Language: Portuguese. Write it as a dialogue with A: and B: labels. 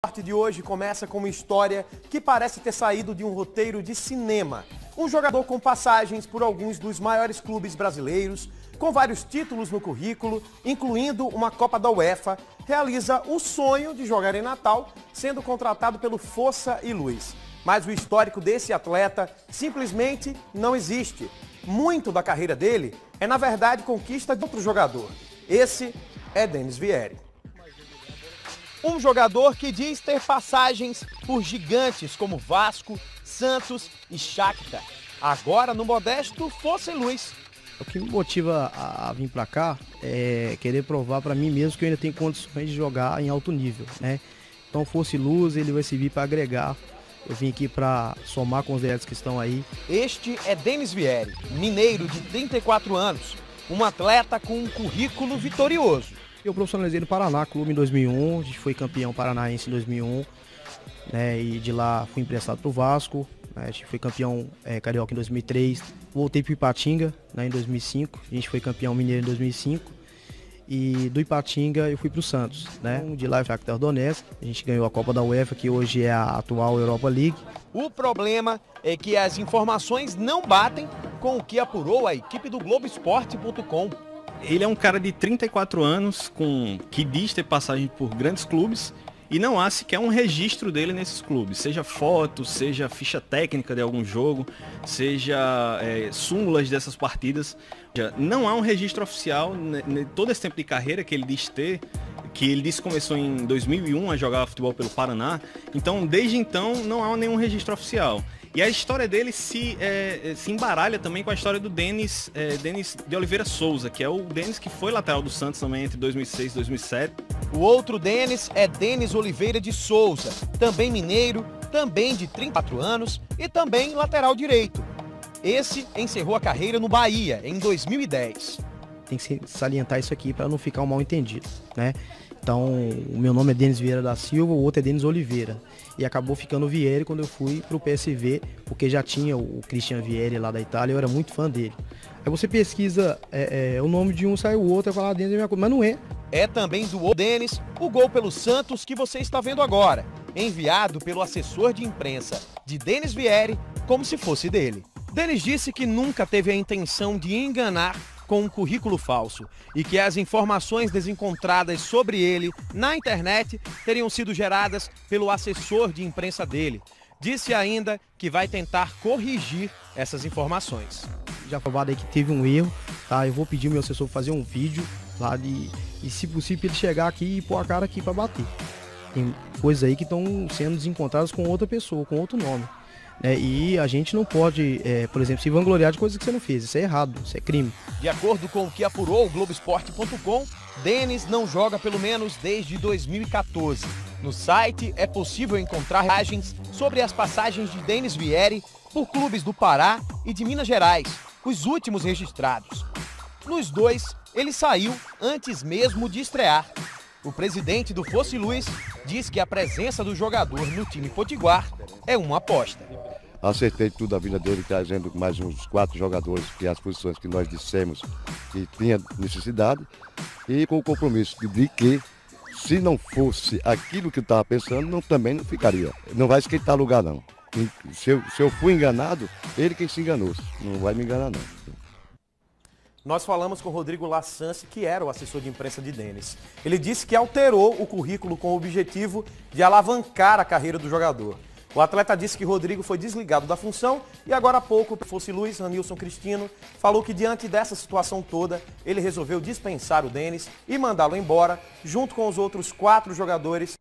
A: parte de hoje começa com uma história que parece ter saído de um roteiro de cinema. Um jogador com passagens por alguns dos maiores clubes brasileiros, com vários títulos no currículo, incluindo uma Copa da UEFA, realiza o sonho de jogar em Natal, sendo contratado pelo Força e Luz. Mas o histórico desse atleta simplesmente não existe. Muito da carreira dele é, na verdade, conquista de outro jogador. Esse é Denis Vieri. Um jogador que diz ter passagens por gigantes como Vasco, Santos e Shakhtar. Agora no modesto Força e Luz.
B: O que me motiva a, vir para cá é querer provar para mim mesmo que eu ainda tenho condições de jogar em alto nível, né? Então Força e Luz ele vai servir para agregar. Eu vim aqui para somar com os diretos que estão aí.
A: Este é Denis Vieri, mineiro de 34 anos, um atleta com um currículo vitorioso.
B: Eu profissionalizei no Paraná Clube em 2001, a gente foi campeão paranaense em 2001, né, e de lá fui emprestado para o Vasco, né, a gente foi campeão é, carioca em 2003, voltei para o Ipatinga né, em 2005, a gente foi campeão mineiro em 2005, e do Ipatinga eu fui para o Santos, né? De lá eu fui Shakhtar Donetsk, a gente ganhou a Copa da UEFA, que hoje é a atual Europa League.
A: O problema é que as informações não batem com o que apurou a equipe do Globoesporte.com
C: ele é um cara de 34 anos, com que diz ter passagem por grandes clubes, e não há sequer um registro dele nesses clubes, seja foto, seja ficha técnica de algum jogo, seja é, súmulas dessas partidas. Não há um registro oficial, todo esse tempo de carreira que ele diz ter, que ele disse que começou em 2001 a jogar futebol pelo Paraná, então desde então não há nenhum registro oficial. E a história dele se, é, se embaralha também com a história do Denis, é, Denis de Oliveira Souza, que é o Denis que foi lateral do Santos também entre 2006 e 2007.
A: O outro Denis é Denis Oliveira de Souza, também mineiro, também de 34 anos e também lateral direito. Esse encerrou a carreira no Bahia em 2010.
B: Tem que salientar isso aqui para não ficar um mal entendido, né? Então, o meu nome é Denis Vieira da Silva, o outro é Denis Oliveira. E acabou ficando Vieri quando eu fui para o PSV, porque já tinha o Christian Vieri lá da Itália, eu era muito fã dele. Aí você pesquisa é, é, o nome de um, sai o outro, vai falar Denis é mas não é.
A: É também do Denis o gol pelo Santos que você está vendo agora, enviado pelo assessor de imprensa de Denis Vieri, como se fosse dele. Denis disse que nunca teve a intenção de enganar com um currículo falso e que as informações desencontradas sobre ele na internet teriam sido geradas pelo assessor de imprensa dele. Disse ainda que vai tentar corrigir essas informações.
B: Já provado aí que teve um erro, tá? Eu vou pedir ao meu assessor fazer um vídeo lá de e se possível ele chegar aqui e pôr a cara aqui para bater. Tem coisas aí que estão sendo desencontradas com outra pessoa, com outro nome. É, e a gente não pode, é, por exemplo, se vangloriar de coisas que você não fez. Isso é errado, isso é crime.
A: De acordo com o que apurou o Globoesporte.com, Denis não joga pelo menos desde 2014. No site é possível encontrar imagens sobre as passagens de Denis Vieri por clubes do Pará e de Minas Gerais, os últimos registrados. Nos dois, ele saiu antes mesmo de estrear. O presidente do Fosse Luz diz que a presença do jogador no time potiguar é uma aposta.
D: Acertei tudo a vida dele, trazendo mais uns quatro jogadores, que as posições que nós dissemos que tinha necessidade, e com o compromisso de que, se não fosse aquilo que eu estava pensando, não, também não ficaria. Não vai esquentar lugar, não. Se eu, se eu fui enganado, ele quem se enganou. Não vai me enganar, não.
A: Nós falamos com Rodrigo Lassance, que era o assessor de imprensa de Denis. Ele disse que alterou o currículo com o objetivo de alavancar a carreira do jogador. O atleta disse que Rodrigo foi desligado da função e agora há pouco, fosse Luiz Ranilson Cristino, falou que diante dessa situação toda, ele resolveu dispensar o Denis e mandá-lo embora, junto com os outros quatro jogadores